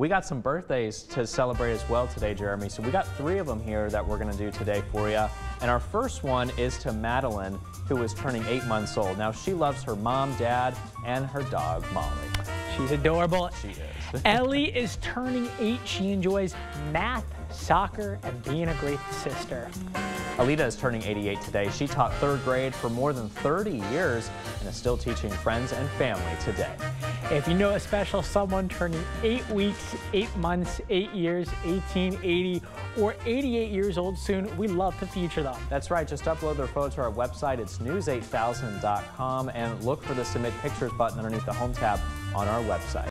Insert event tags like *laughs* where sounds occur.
We got some birthdays to celebrate as well today, Jeremy. So we got three of them here that we're going to do today for you. And our first one is to Madeline, who is turning eight months old. Now, she loves her mom, dad, and her dog, Molly. She's adorable. She is. *laughs* Ellie is turning eight. She enjoys math, soccer, and being a great sister. Alita is turning 88 today. She taught third grade for more than 30 years and is still teaching friends and family today. If you know a special someone turning eight weeks, eight months, eight years, 18, 80, or 88 years old soon, we love to feature them. That's right. Just upload their photo to our website. It's news8000.com and look for the submit pictures button underneath the home tab on our website.